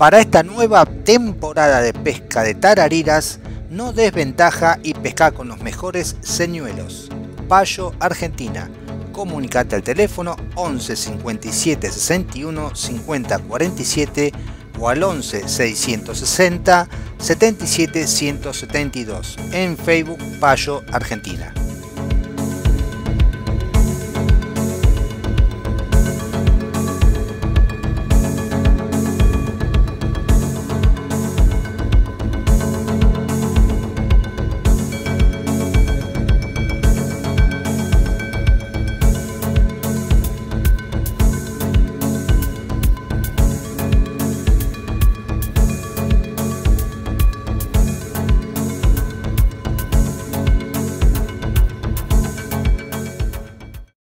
Para esta nueva temporada de pesca de tarariras, no desventaja y pesca con los mejores señuelos. Payo Argentina. Comunicate al teléfono 11 57 61 50 47 o al 11 660 77 172 en Facebook Payo Argentina.